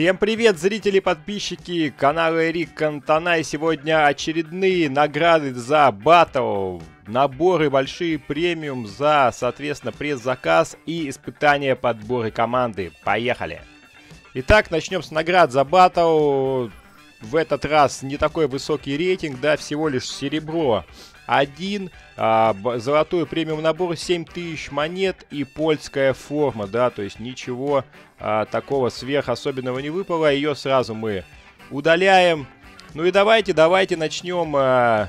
Всем привет, зрители подписчики канала Эрик Кантана. И сегодня очередные награды за батл. Наборы большие премиум за, соответственно, пресс-заказ и испытания подборы команды. Поехали! Итак, начнем с наград за батл. В этот раз не такой высокий рейтинг, да, всего лишь серебро один, а, золотой премиум набор 7000 монет и польская форма, да, то есть ничего а, такого сверх особенного не выпало, ее сразу мы удаляем. Ну и давайте, давайте начнем а,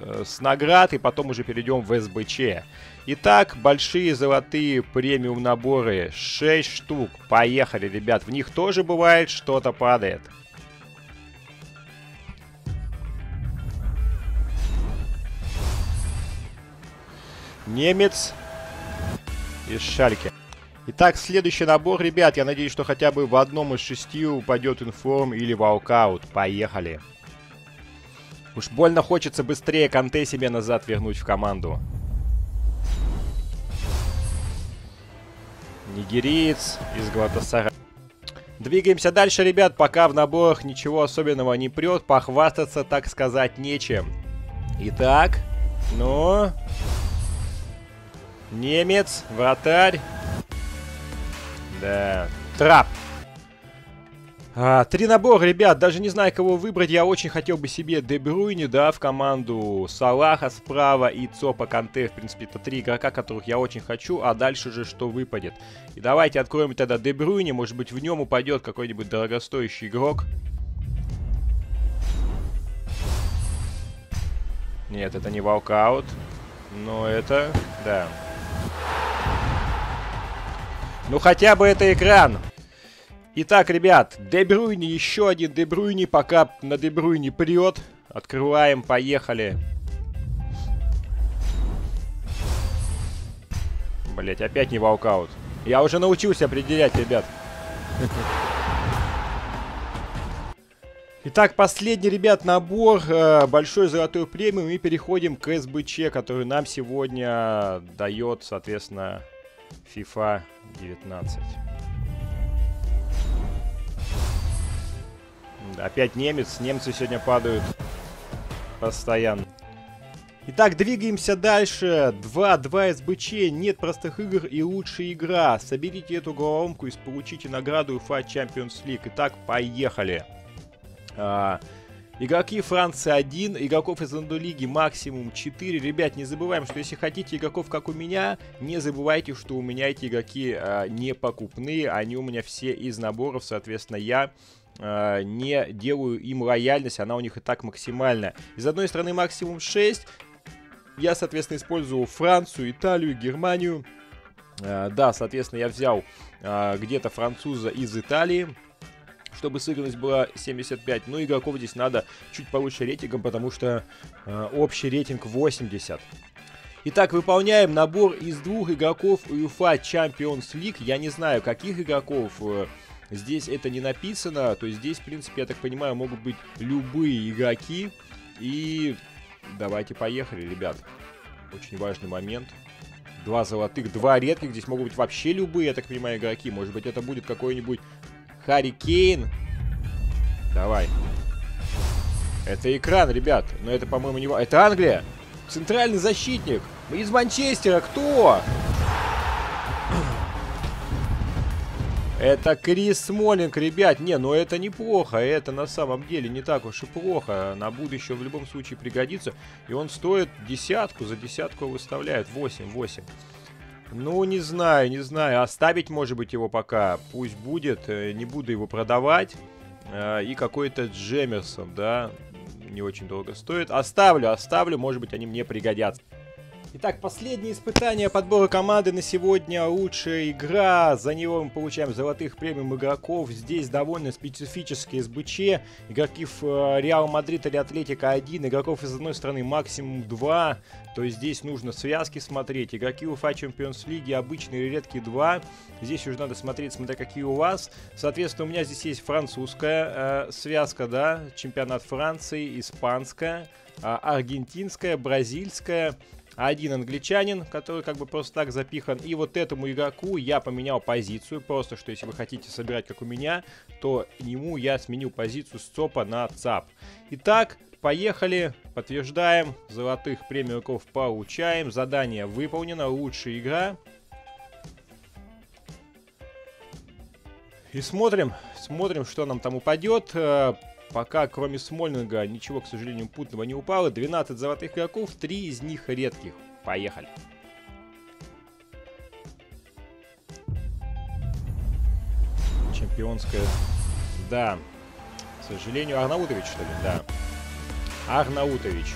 э, с наград и потом уже перейдем в СБЧ. Итак, большие золотые премиум наборы, 6 штук, поехали, ребят, в них тоже бывает что-то падает. Немец из Шальки. Итак, следующий набор, ребят. Я надеюсь, что хотя бы в одном из шести упадет информ или валкаут. Поехали. Уж больно хочется быстрее Канте себе назад вернуть в команду. Нигериец из Галатасара. Двигаемся дальше, ребят, пока в наборах ничего особенного не прет. Похвастаться, так сказать, нечем. Итак, ну... Немец, вратарь. Да, трап. А, три набора, ребят, даже не знаю, кого выбрать. Я очень хотел бы себе Дебрюйни, да, в команду Салаха справа и Цопа Канте. В принципе, это три игрока, которых я очень хочу. А дальше же что выпадет? И давайте откроем тогда Дебрюйни. Может быть, в нем упадет какой-нибудь дорогостоящий игрок. Нет, это не волкаут. Но это... Да. Ну хотя бы это экран. Итак, ребят, Дебрюйни, еще один Дебрюйни, пока на Дебрюйни прет. Открываем, поехали. Блять, опять не волкаут. Я уже научился определять, ребят. Итак, последний, ребят, набор. Э, большой золотой премиум. И переходим к СБЧ, который нам сегодня дает, соответственно, FIFA 19. Опять немец. Немцы сегодня падают постоянно. Итак, двигаемся дальше. 2-2 СБЧ, нет простых игр и лучшая игра. Соберите эту головоломку и получите награду UEFA Champions League. Итак, поехали. А, игроки Франции 1, игроков из Лиги максимум 4. Ребят, не забываем, что если хотите игроков, как у меня, не забывайте, что у меня эти игроки а, не покупные. Они у меня все из наборов, соответственно, я а, не делаю им лояльность, она у них и так максимальная. Из одной стороны максимум 6. Я, соответственно, использую Францию, Италию, Германию. А, да, соответственно, я взял где-то француза из Италии чтобы сыгранность была 75. Ну, игроков здесь надо чуть повыше рейтингом, потому что э, общий рейтинг 80. Итак, выполняем набор из двух игроков UEFA Champions League. Я не знаю, каких игроков э, здесь это не написано. То есть здесь, в принципе, я так понимаю, могут быть любые игроки. И давайте поехали, ребят. Очень важный момент. Два золотых, два редких. Здесь могут быть вообще любые, я так понимаю, игроки. Может быть, это будет какой-нибудь Харри Кейн. Давай. Это экран, ребят. Но это, по-моему, не... Это Англия. Центральный защитник. Из Манчестера. Кто? Это Крис Смолинг, ребят. Не, ну это неплохо. Это на самом деле не так уж и плохо. На будущее в любом случае пригодится. И он стоит десятку. За десятку выставляют. 8, 8. Ну, не знаю, не знаю. Оставить, может быть, его пока. Пусть будет. Э, не буду его продавать. Э, и какой-то Джемерсон, да. Не очень долго стоит. Оставлю, оставлю. Может быть, они мне пригодятся. Итак, последнее испытание подбора команды на сегодня. Лучшая игра. За него мы получаем золотых премиум игроков. Здесь довольно специфические СБЧ. Игроки в э, Реал Мадрид или Атлетико 1. Игроков из одной стороны максимум 2. То есть здесь нужно связки смотреть. Игроки UEFA Champions League обычные или редкие 2. Здесь уже надо смотреть, смотря какие у вас. Соответственно, у меня здесь есть французская э, связка, да. Чемпионат Франции, испанская, э, аргентинская, бразильская один англичанин, который как бы просто так запихан. И вот этому игроку я поменял позицию. Просто, что если вы хотите собирать, как у меня, то ему я сменил позицию с ЦОПа на ЦАП. Итак, поехали. Подтверждаем. Золотых премиумов получаем. Задание выполнено. Лучшая игра. И смотрим, смотрим, что нам там упадет. Пока, кроме Смольнинга, ничего, к сожалению, путного не упало. 12 золотых игроков, 3 из них редких. Поехали. Чемпионская... Да. К сожалению, Арнаутович, что ли? Да. Арнаутович.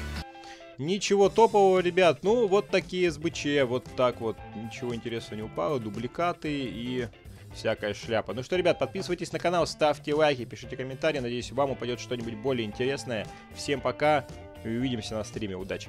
Ничего топового, ребят. Ну, вот такие СБЧ. Вот так вот. Ничего интересного не упало. Дубликаты и всякая шляпа. Ну что, ребят, подписывайтесь на канал, ставьте лайки, пишите комментарии. Надеюсь, вам упадет что-нибудь более интересное. Всем пока. Увидимся на стриме. Удачи.